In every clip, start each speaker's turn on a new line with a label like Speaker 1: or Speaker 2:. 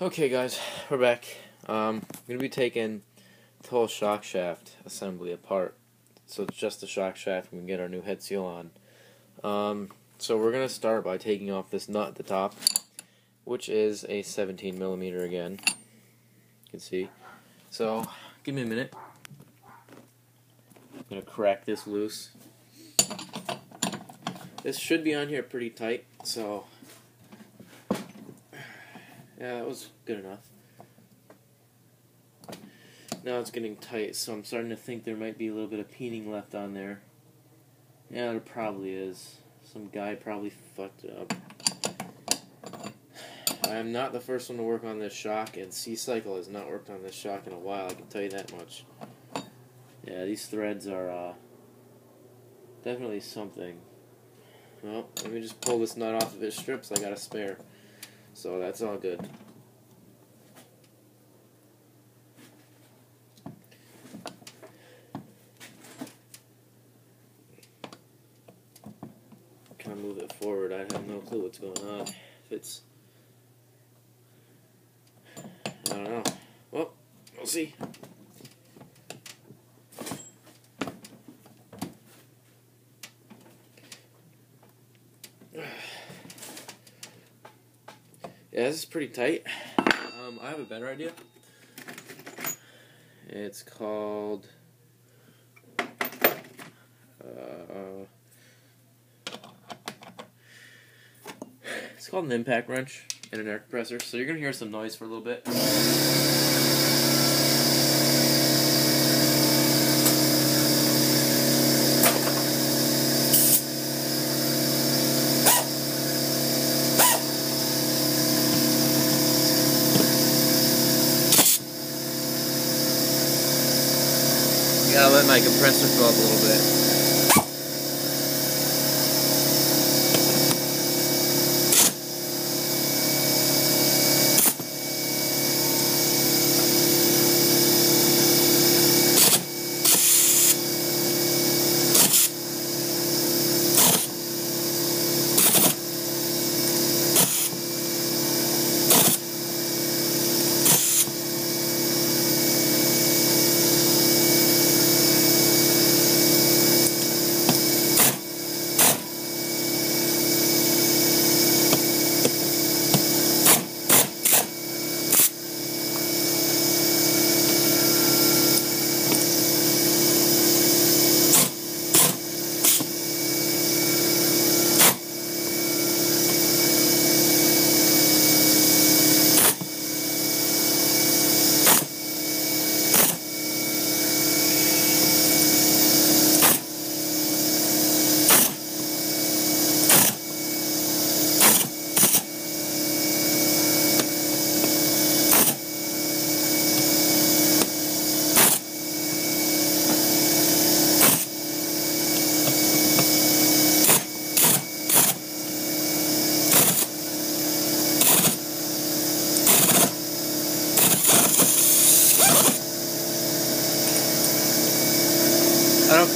Speaker 1: Okay, guys, we're back. Um, I'm gonna be taking the whole shock shaft assembly apart. So it's just the shock shaft. and We can get our new head seal on. Um, so we're gonna start by taking off this nut at the top, which is a 17 millimeter again. You can see. So give me a minute. I'm gonna crack this loose. This should be on here pretty tight, so yeah, that was good enough. Now it's getting tight, so I'm starting to think there might be a little bit of peening left on there. Yeah, there probably is. Some guy probably fucked it up. I am not the first one to work on this shock, and C-Cycle has not worked on this shock in a while, I can tell you that much. Yeah, these threads are uh, definitely something. Well, let me just pull this nut off of its strips, I got a spare. So that's all good. Kind of move it forward. I have no clue what's going on. If it's. I don't know. Well, we'll see. Yeah, this is pretty tight. Um, I have a better idea. It's called. Uh, it's called an impact wrench and an air compressor. So you're gonna hear some noise for a little bit. Gotta let my compressor fill up a little bit.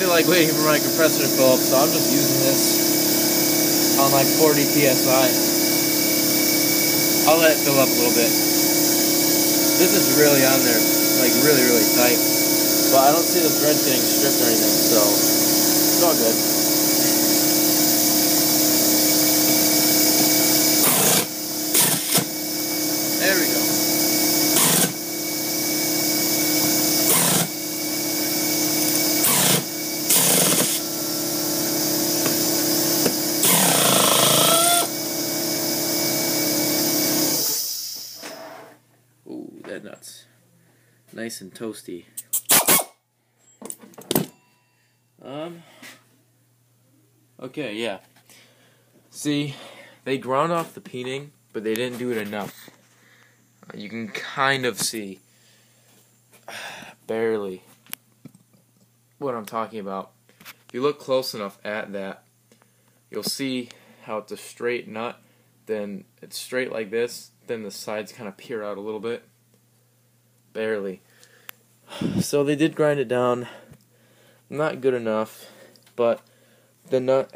Speaker 1: Feel like waiting for my compressor to fill up, so I'm just using this on like 40 psi. I'll let it fill up a little bit. This is really on there, like really, really tight. But I don't see the threads getting stripped or anything, so it's all good. There we go. Ooh, that nuts. Nice and toasty. Um. Okay, yeah. See, they ground off the peening, but they didn't do it enough. Uh, you can kind of see, barely, what I'm talking about. If you look close enough at that, you'll see how it's a straight nut, then it's straight like this, then the sides kind of peer out a little bit. Barely. So they did grind it down. Not good enough, but the nut,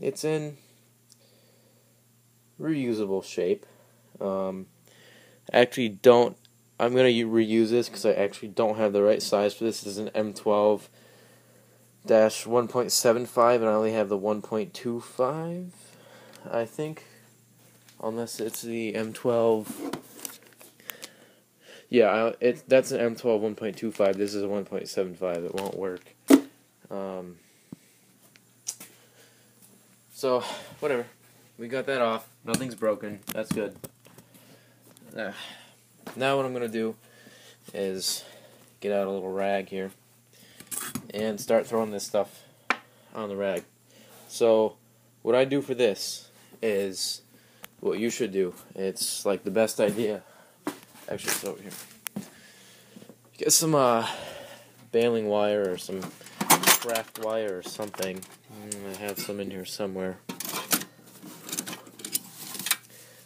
Speaker 1: it's in reusable shape. Um, actually don't. I'm gonna reuse this because I actually don't have the right size for this. This is an M12 dash 1.75, and I only have the 1.25. I think, unless it's the M12. Yeah, it that's an M12 1.25. This is a 1.75. It won't work. Um, so, whatever. We got that off. Nothing's broken. That's good. Uh, now what I'm going to do is get out a little rag here and start throwing this stuff on the rag. So, what I do for this is what you should do. It's like the best idea Actually, here. Get some uh, baling wire or some craft wire or something. Mm, I have some in here somewhere.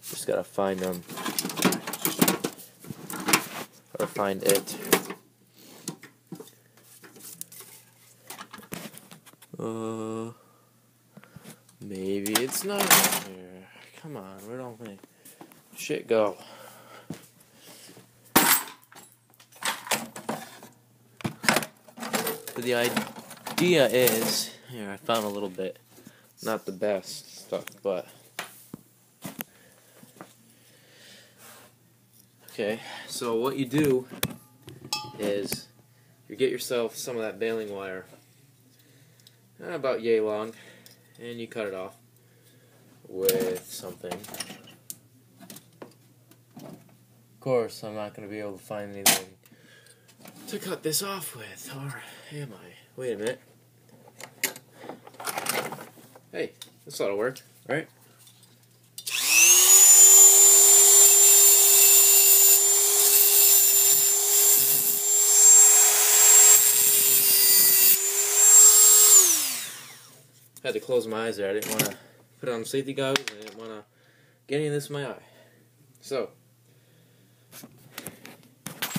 Speaker 1: Just gotta find them. Or find it. Uh, maybe it's not here. Come on, where don't we? Shit go. The idea is, here I found a little bit, not the best stuff, but okay. So what you do is you get yourself some of that baling wire, eh, about yay long, and you cut it off with something. Of course, I'm not going to be able to find anything to cut this off with, or am I? Wait a minute. Hey, this ought to work, right? I had to close my eyes there. I didn't want to put on safety goggles. I didn't want to get any of this in my eye. So,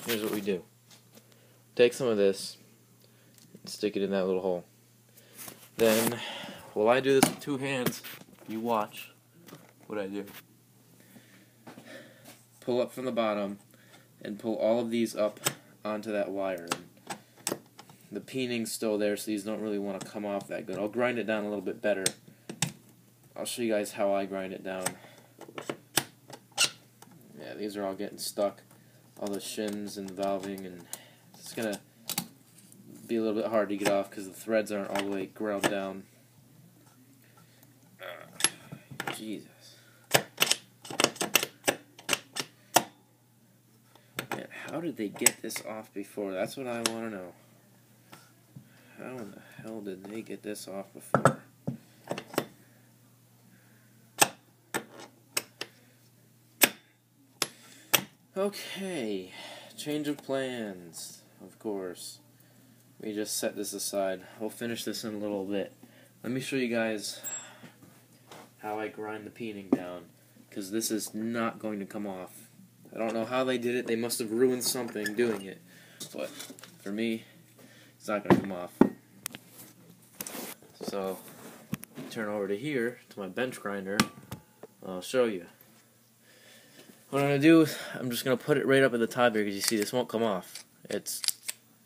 Speaker 1: here's what we do take some of this and stick it in that little hole. Then, while I do this with two hands, you watch what I do. Pull up from the bottom and pull all of these up onto that wire. The peening's still there, so these don't really want to come off that good. I'll grind it down a little bit better. I'll show you guys how I grind it down. Yeah, these are all getting stuck. All the shims and the valving and it's gonna be a little bit hard to get off because the threads aren't all the way ground down. Uh, Jesus. Man, how did they get this off before? That's what I want to know. How in the hell did they get this off before? Okay, change of plans of course. We just set this aside. We'll finish this in a little bit. Let me show you guys how I grind the peening down, because this is not going to come off. I don't know how they did it. They must have ruined something doing it. But for me, it's not going to come off. So, turn over to here, to my bench grinder. I'll show you. What I'm going to do, I'm just going to put it right up at the top here because you see this won't come off it's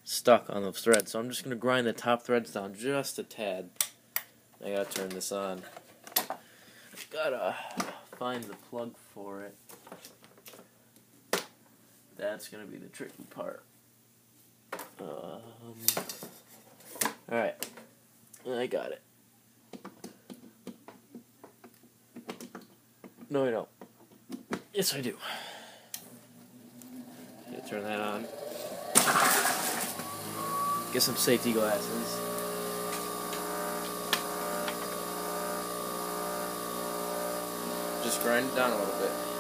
Speaker 1: stuck on the thread. So I'm just going to grind the top threads down just a tad. I gotta turn this on. Gotta find the plug for it. That's gonna be the tricky part. Um, Alright. I got it. No, I don't. Yes, I do. Turn that on. Get some safety glasses. Just grind it down a little bit.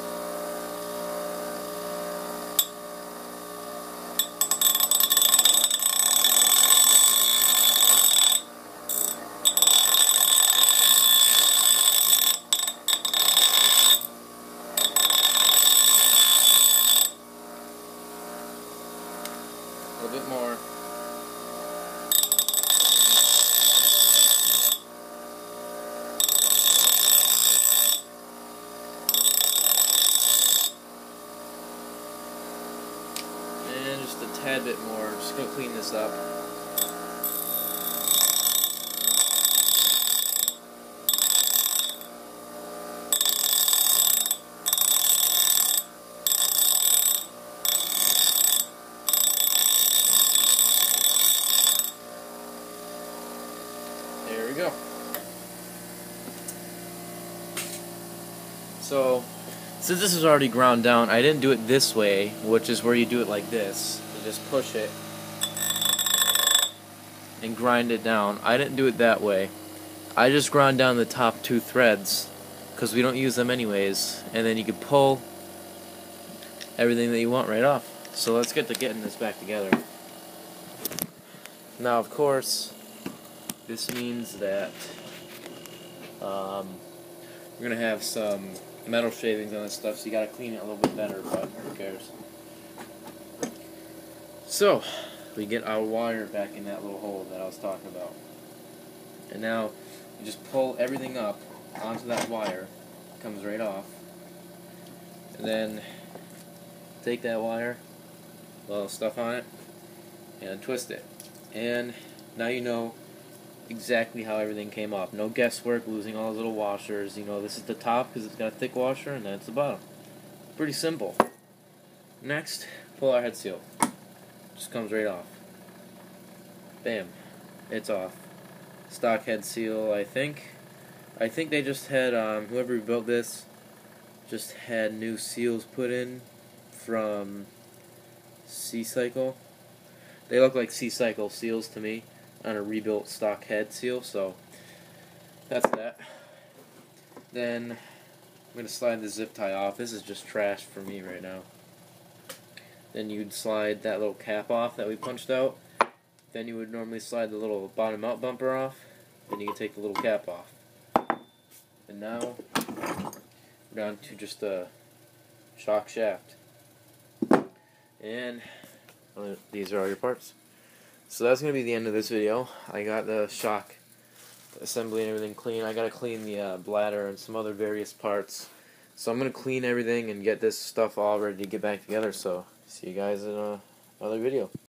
Speaker 1: A little bit more. And just a tad bit more. Just gonna clean this up. Since this is already ground down, I didn't do it this way, which is where you do it like this. You just push it and grind it down. I didn't do it that way. I just ground down the top two threads because we don't use them anyways, and then you can pull everything that you want right off. So let's get to getting this back together. Now, of course, this means that um, we're gonna have some metal shavings on this stuff, so you gotta clean it a little bit better, but who cares? So, we get our wire back in that little hole that I was talking about. And now, you just pull everything up onto that wire, comes right off. And then, take that wire, little stuff on it, and twist it. And now you know exactly how everything came off. No guesswork, losing all those little washers. You know, this is the top because it's got a thick washer, and that's the bottom. Pretty simple. Next, pull our head seal. Just comes right off. Bam. It's off. Stock head seal, I think. I think they just had, um, whoever built this, just had new seals put in from C-Cycle. They look like C-Cycle seals to me on a rebuilt stock head seal, so that's that. Then I'm going to slide the zip tie off. This is just trash for me right now. Then you'd slide that little cap off that we punched out. Then you would normally slide the little bottom out bumper off. Then you can take the little cap off. And now we're down to just a shock shaft. And uh, these are all your parts. So that's going to be the end of this video. I got the shock assembly and everything clean. I got to clean the uh, bladder and some other various parts. So I'm going to clean everything and get this stuff all ready to get back together. So see you guys in uh, another video.